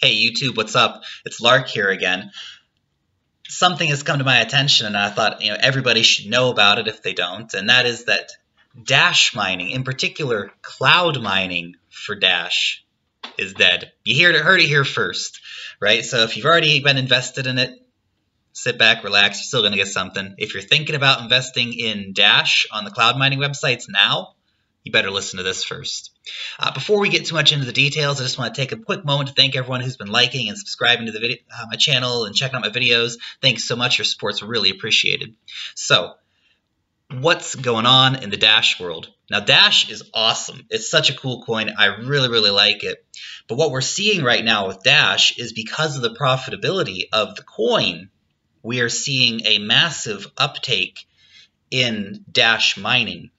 Hey, YouTube, what's up? It's Lark here again. Something has come to my attention, and I thought you know everybody should know about it if they don't, and that is that Dash mining, in particular cloud mining for Dash, is dead. You heard it, heard it here first, right? So if you've already been invested in it, sit back, relax. You're still going to get something. If you're thinking about investing in Dash on the cloud mining websites now, you better listen to this first. Uh, before we get too much into the details, I just want to take a quick moment to thank everyone who's been liking and subscribing to the video, uh, my channel and checking out my videos. Thanks so much. Your support's really appreciated. So, what's going on in the Dash world? Now, Dash is awesome. It's such a cool coin. I really, really like it. But what we're seeing right now with Dash is because of the profitability of the coin, we are seeing a massive uptake in Dash mining.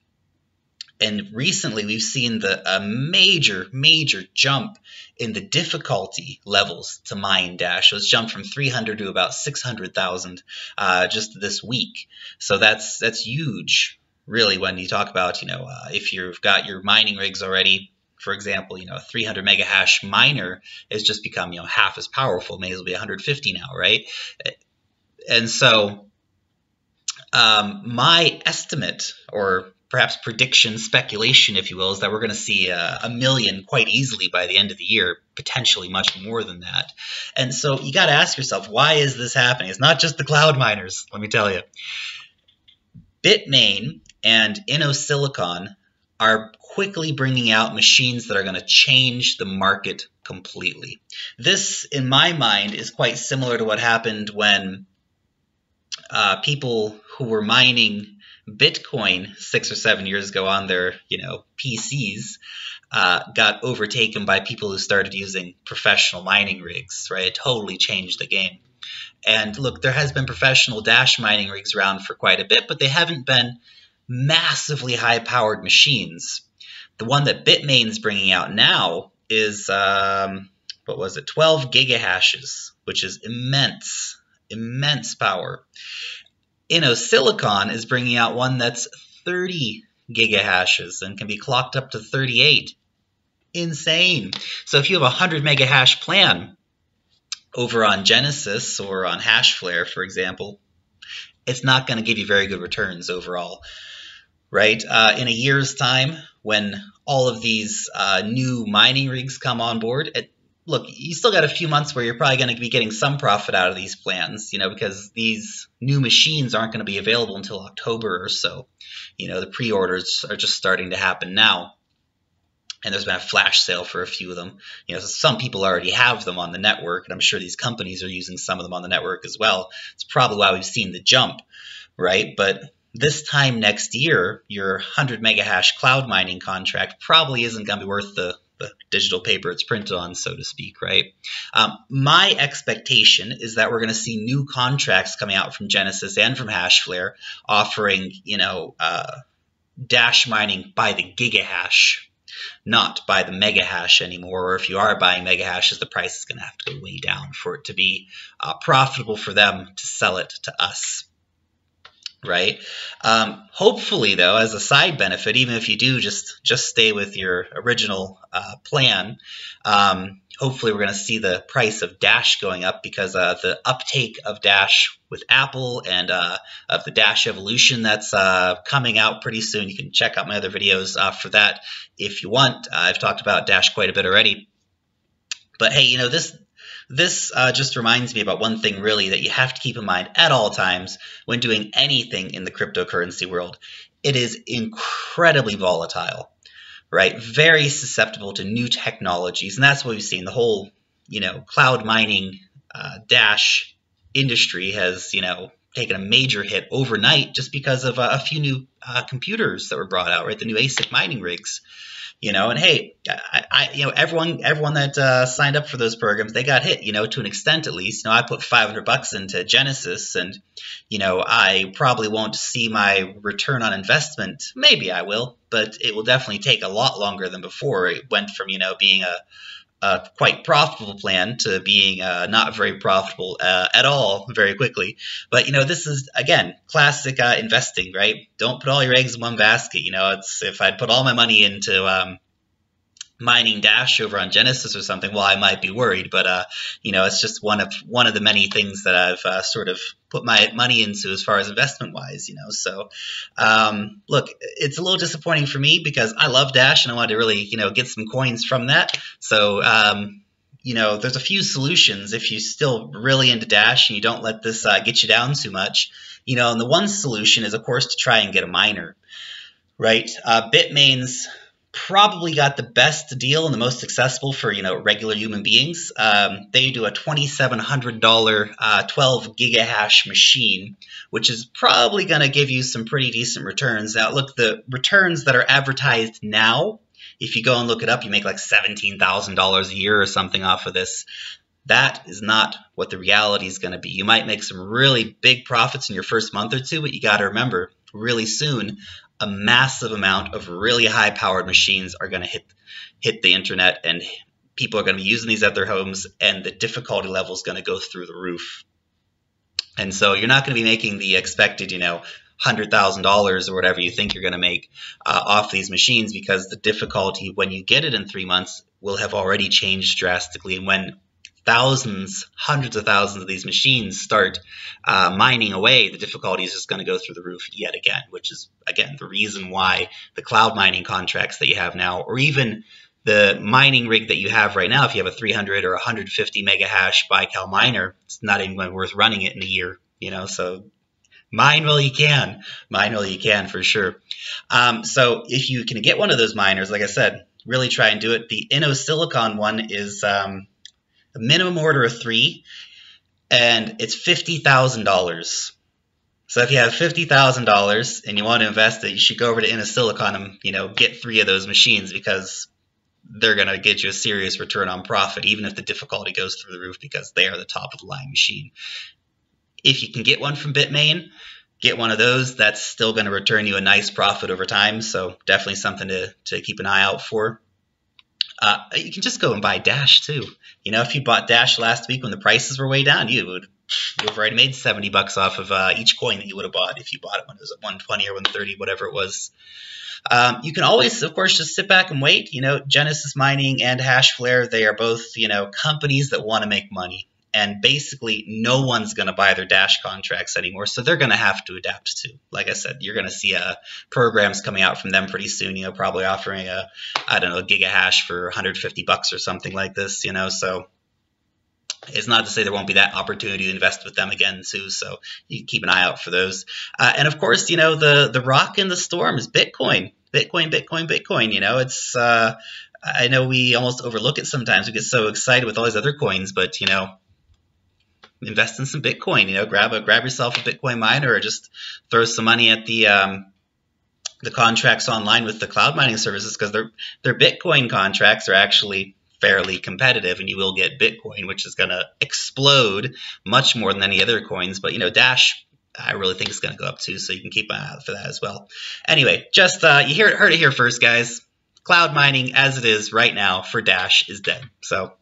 And recently, we've seen the a major, major jump in the difficulty levels to mine Dash. So it's jumped from 300 to about 600,000 uh, just this week. So that's that's huge, really. When you talk about, you know, uh, if you've got your mining rigs already, for example, you know, a 300 mega hash miner has just become, you know, half as powerful. May as well be 150 now, right? And so, um, my estimate or perhaps prediction, speculation, if you will, is that we're going to see a, a, million quite easily by the end of the year, potentially much more than that. And so you got to ask yourself, why is this happening? It's not just the cloud miners, let me tell you. Bitmain and InnoSilicon are quickly bringing out machines that are going to change the market completely. This, in my mind, is quite similar to what happened when uh, people who were mining Bitcoin six or seven years ago on their, you know, PCs uh, got overtaken by people who started using professional mining rigs, right? It totally changed the game. And look, there has been professional Dash mining rigs around for quite a bit, but they haven't been massively high-powered machines. The one that Bitmain's bringing out now is, um, what was it, 12 gigahashes, which is immense, immense power. InnoSilicon is bringing out one that's 30 gigahashes and can be clocked up to 38. Insane. So if you have a 100 megahash plan over on Genesis or on Hashflare, for example, it's not going to give you very good returns overall, right? Uh, in a year's time, when all of these uh, new mining rigs come on board, it, look, you still got a few months where you're probably going to be getting some profit out of these plans, you know, because these new machines aren't going to be available until October or so. You know, the pre-orders are just starting to happen now. And there's been a flash sale for a few of them. You know, some people already have them on the network, and I'm sure these companies are using some of them on the network as well. It's probably why we've seen the jump, right? But this time next year, your 100 megahash cloud mining contract probably isn't going to be worth the the digital paper it's printed on, so to speak, right? Um, my expectation is that we're going to see new contracts coming out from Genesis and from Hashflare offering, you know, uh, dash mining by the gigahash, not by the megahash anymore. Or if you are buying megahashes, the price is going to have to go way down for it to be uh, profitable for them to sell it to us right? Um, hopefully, though, as a side benefit, even if you do just just stay with your original uh, plan, um, hopefully we're going to see the price of Dash going up because uh, the uptake of Dash with Apple and uh, of the Dash Evolution that's uh, coming out pretty soon. You can check out my other videos uh, for that if you want. I've talked about Dash quite a bit already. But hey, you know this this uh, just reminds me about one thing really that you have to keep in mind at all times when doing anything in the cryptocurrency world. It is incredibly volatile, right? Very susceptible to new technologies, and that's what we've seen. The whole, you know, cloud mining uh, dash industry has, you know, taken a major hit overnight just because of uh, a few new uh, computers that were brought out, right? The new ASIC mining rigs you know and hey I, I, you know everyone everyone that uh, signed up for those programs they got hit you know to an extent at least. You know i put 500 bucks into genesis and you know i probably won't see my return on investment. Maybe i will but it will definitely take a lot longer than before it went from you know being a a quite profitable plan to being uh, not very profitable uh, at all very quickly. But you know, this is again classic uh, investing, right? Don't put all your eggs in one basket. You know, it's if I'd put all my money into um, mining Dash over on Genesis or something, well, I might be worried. But uh, you know, it's just one of one of the many things that I've uh, sort of put my money into as far as investment wise. You know, so um, look, it's a little disappointing for me because I love Dash and I wanted to really you know get some coins from that. So. Um, you know, there's a few solutions if you're still really into Dash and you don't let this uh, get you down too much. You know, and the one solution is, of course, to try and get a miner, right? Uh, Bitmain's probably got the best deal and the most accessible for you know regular human beings. Um, they do a twenty seven hundred dollar uh, twelve gigahash machine, which is probably going to give you some pretty decent returns. Now, look, the returns that are advertised now, if you go and look it up, you make like seventeen thousand dollars a year or something off of this. That is not what the reality is going to be. You might make some really big profits in your first month or two, but you got to remember, really soon, a massive amount of really high powered machines are going to hit hit the internet and people are going to be using these at their homes and the difficulty level is going to go through the roof. And so you're not going to be making the expected you know $100000 or whatever you think you're going to make uh, off these machines because the difficulty when you get it in three months will have already changed drastically and when thousands, hundreds of thousands of these machines start uh, mining away, the difficulty is just going to go through the roof yet again, which is, again, the reason why the cloud mining contracts that you have now, or even the mining rig that you have right now, if you have a 300 or 150 mega hash miner, it's not even worth running it in a year, you know, so mine while you can, mine while you can for sure. Um, so if you can get one of those miners, like I said, really try and do it. The InnoSilicon one is um, a minimum order of three, and it's fifty thousand dollars. So if you have fifty thousand dollars and you want to invest it, you should go over to InnoSilicon and you know get three of those machines because they're going to get you a serious return on profit, even if the difficulty goes through the roof because they are the top of the line machine. If you can get one from Bitmain, get one of those. That's still going to return you a nice profit over time. So definitely something to, to keep an eye out for. Uh, you can just go and buy Dash too. You know, if you bought Dash last week when the prices were way down, you would you have already made 70 bucks off of uh, each coin that you would have bought if you bought it when it was at 120 or 130, whatever it was. Um, you can always, of course, just sit back and wait. You know, Genesis Mining and Hashflare, they are both, you know, companies that want to make money and basically no one's going to buy their dash contracts anymore so they're going to have to adapt to. Like i said you're going to see uh, programs coming out from them pretty soon you know probably offering a i don't know a giga hash for 150 bucks or something like this you know so it's not to say there won't be that opportunity to invest with them again too so you keep an eye out for those. Uh, and of course you know the the rock in the storm is bitcoin. Bitcoin bitcoin bitcoin you know it's uh, I know we almost overlook it sometimes. We get so excited with all these other coins, but you know, invest in some Bitcoin. You know, grab a grab yourself a Bitcoin miner, or just throw some money at the um, the contracts online with the cloud mining services because their their Bitcoin contracts are actually fairly competitive, and you will get Bitcoin, which is going to explode much more than any other coins. But you know, Dash. I really think it's going to go up too, so you can keep an eye out for that as well. Anyway, just uh, you hear, it, heard it here first, guys. Cloud mining, as it is right now for Dash, is dead. So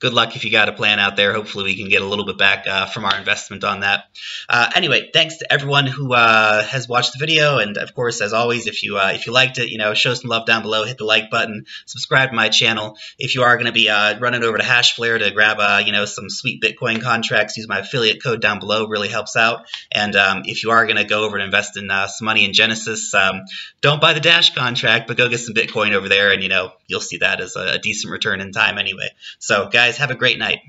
good luck if you got a plan out there. Hopefully, we can get a little bit back uh, from our investment on that. Uh, anyway, thanks to everyone who uh, has watched the video, and of course, as always, if you uh, if you liked it, you know, show some love down below. Hit the like button. Subscribe to my channel. If you are going to be uh, running over to Hashflare to grab uh, you know some sweet Bitcoin contracts, use my affiliate code down below. Really helps out. And um, if you are going to go over and invest in some money in Genesis, um, don't buy the Dash contract, but go get some Bitcoin over there, and you know you'll see that as a, a decent return in time anyway. So, guys guys have a great night.